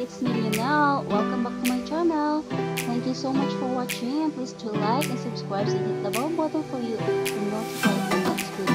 6 million now. Welcome back to my channel. Thank you so much for watching. Please do like and subscribe. and hit the bell button for you to notify next video.